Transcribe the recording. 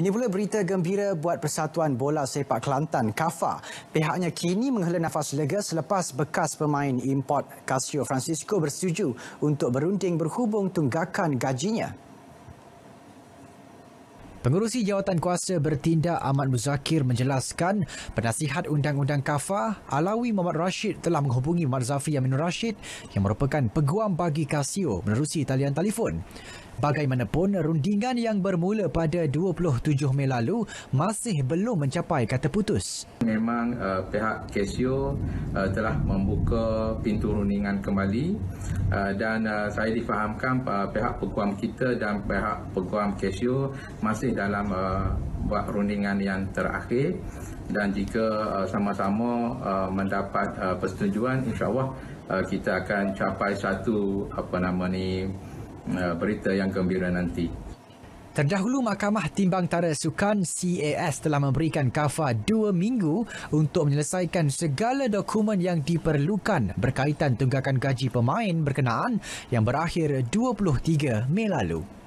Ini pula berita gembira buat Persatuan Bola Sepak Kelantan, KAFA. Pihaknya kini menghela nafas lega selepas bekas pemain import Casio Francisco bersetuju untuk berunding berhubung tunggakan gajinya. Pengurusi Jawatan Kuasa Bertindak Ahmad Muzakir menjelaskan penasihat Undang-Undang KAFA Alawi Muhammad Rashid telah menghubungi Muhammad Zafi Aminur Rashid yang merupakan peguam bagi Casio menerusi talian telefon. Bagaimanapun, rundingan yang bermula pada 27 Mei lalu masih belum mencapai kata putus. Memang uh, pihak Casio uh, telah membuka pintu rundingan kembali uh, dan uh, saya difahamkan uh, pihak peguam kita dan pihak peguam Casio masih dalam uh, buat rundingan yang terakhir dan jika uh, sama-sama uh, mendapat uh, persetujuan insya-Allah uh, kita akan capai satu apa nama ni berita yang gembira nanti. Terdahulu Mahkamah Timbang Tara Sukan CAS telah memberikan kafa dua minggu untuk menyelesaikan segala dokumen yang diperlukan berkaitan tunggakan gaji pemain berkenaan yang berakhir 23 Mei lalu.